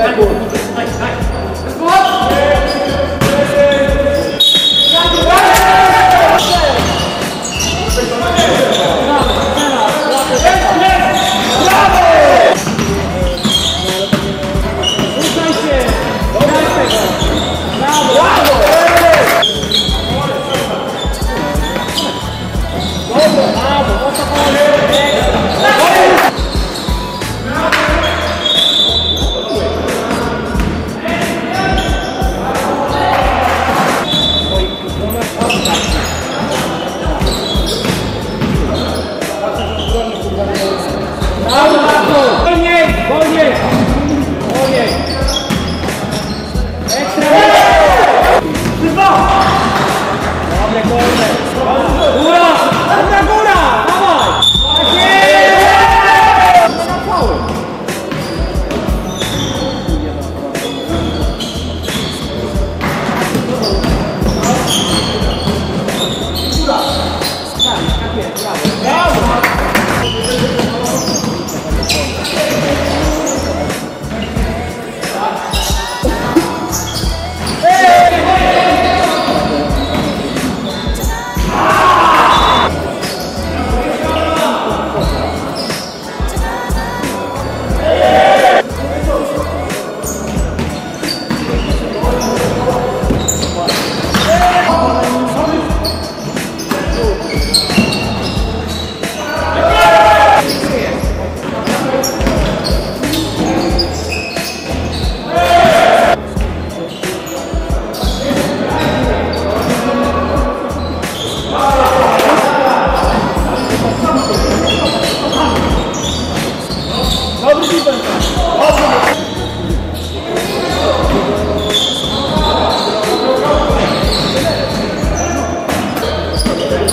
Vai,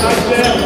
Obrigado.